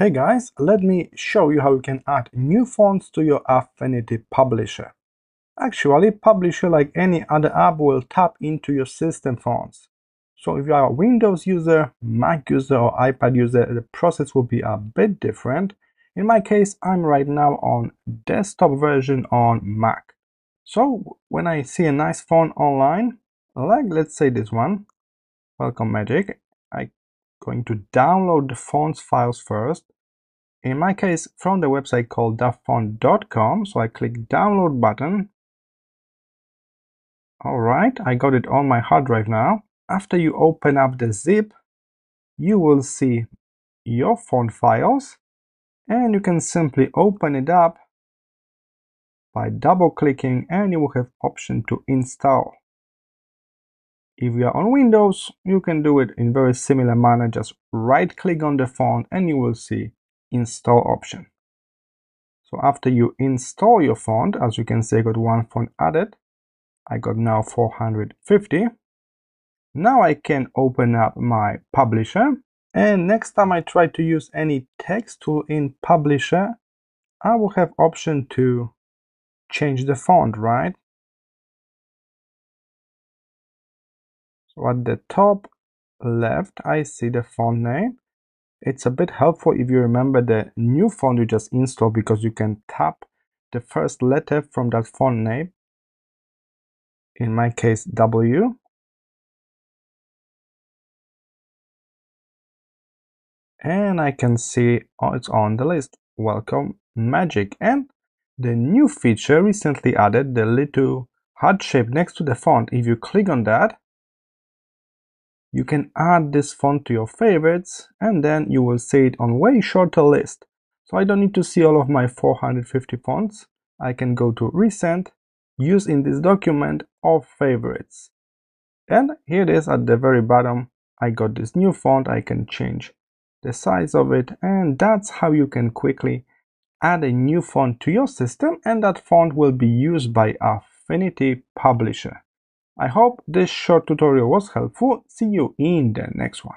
Hey guys, let me show you how you can add new fonts to your Affinity Publisher. Actually, Publisher, like any other app, will tap into your system fonts. So if you are a Windows user, Mac user, or iPad user, the process will be a bit different. In my case, I'm right now on desktop version on Mac. So when I see a nice font online, like let's say this one, Welcome Magic, I going to download the fonts files first. In my case, from the website called dafont.com, so I click download button. Alright, I got it on my hard drive now. After you open up the zip, you will see your font files and you can simply open it up by double clicking and you will have option to install. If you are on Windows, you can do it in very similar manner. Just right click on the font and you will see install option. So after you install your font, as you can see, I got one font added. I got now 450. Now I can open up my publisher. And next time I try to use any text tool in publisher, I will have option to change the font, right? So at the top left, I see the font name. It's a bit helpful if you remember the new font you just installed because you can tap the first letter from that font name. In my case, W. And I can see oh, it's on the list. Welcome Magic. And the new feature recently added, the little heart shape next to the font. If you click on that, you can add this font to your favorites and then you will see it on way shorter list. So I don't need to see all of my 450 fonts. I can go to recent, use in this document or favorites. And here it is at the very bottom. I got this new font. I can change the size of it and that's how you can quickly add a new font to your system and that font will be used by Affinity Publisher. I hope this short tutorial was helpful. See you in the next one.